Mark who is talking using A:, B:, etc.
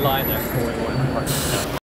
A: line there for one.